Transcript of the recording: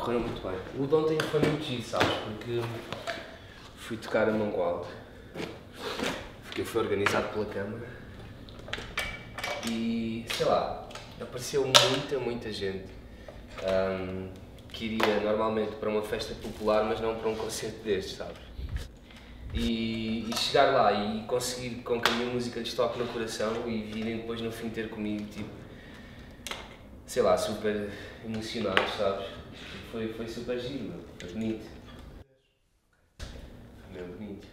correu muito bem. O de ontem foi muito giro, sabes? Porque fui tocar a Mangualde, porque foi organizado pela Câmara e sei lá, apareceu muita, muita gente um, que iria normalmente para uma festa popular, mas não para um concerto destes, sabes? E, e, chegar lá e conseguir com que a minha música lhes toque no coração e virem depois no fim ter comigo, tipo, sei lá, super emocionado sabes? Foi, foi super giro, foi bonito. Foi bonito.